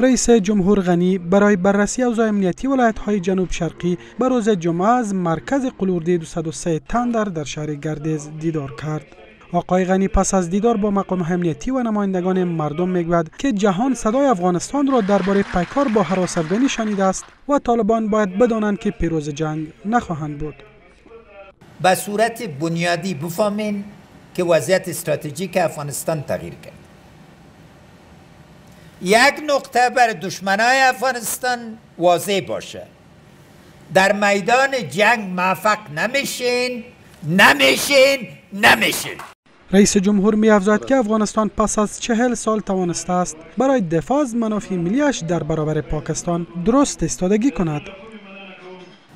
رئیس جمهور غنی برای بررسی اوضاع امنیتی ولایت های جنوب شرقی به روز جمعه از مرکز قلوردی 203 تندر در شهر گردز دیدار کرد. آقای غنی پس از دیدار با مقام امنیتی و نمایندگان مردم می‌گوید که جهان صدای افغانستان را درباره پیکار با حراس افغانی شنیده است و طالبان باید بدانند که پیروز جنگ نخواهند بود. به صورت بنیادی بفهمین که وضعیت استراتژیک افغانستان تغییر کرد یک نقطه بر دشمنای افغانستان واضح باشه در میدان جنگ موفق نمیشین نمیشین نمیشین رئیس جمهور می افزاید که افغانستان پس از چهل سال توانسته است برای دفاع از منافع ملیش در برابر پاکستان درست استادگی کند.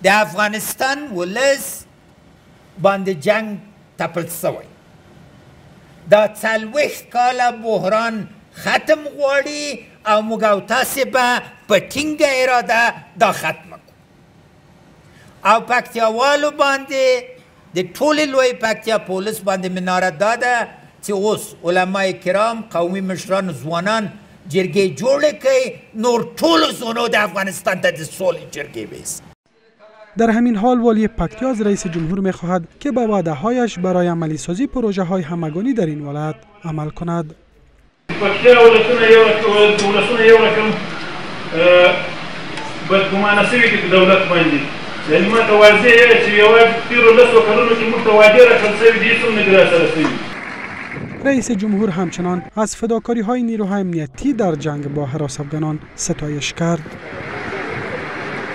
در افغانستان ولس باند جنگ تپل سوی. دا څلوېښت کاله بحران ختم غواړي او موږ او تاسې به په ټینګه اراده دا ختم کړو او پکتیاوالو باندې د ټولې لوی پکتیا پولیس باندې مناره داده چې اوس علما کرام قومي مشران ځوانان جرګې جوړې کوي نور ټولو زونو د افغانستان ته د سولې جرګې بیست در همین حال والی پکتیا از رئیس جمهور می خواهد که به وعده هایش برای عملی سازی پروژه های همگانی در این ولایت عمل کند. پکتیا ولسونه یو ولسونه یو رقم بدګمانه شوي دي دولت باندې یعنې ما ته واضح یې چې یوازې تېرو لسو کلونو کې موږ ته وعدې راکړل شوي دي هېڅ هم نه دي راسره رئیس جمهور همچنان از فداکاری های نیروهای امنیتی در جنگ با حراس افغانان ستایش کرد.